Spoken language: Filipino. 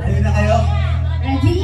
Ready na kayo? Ready?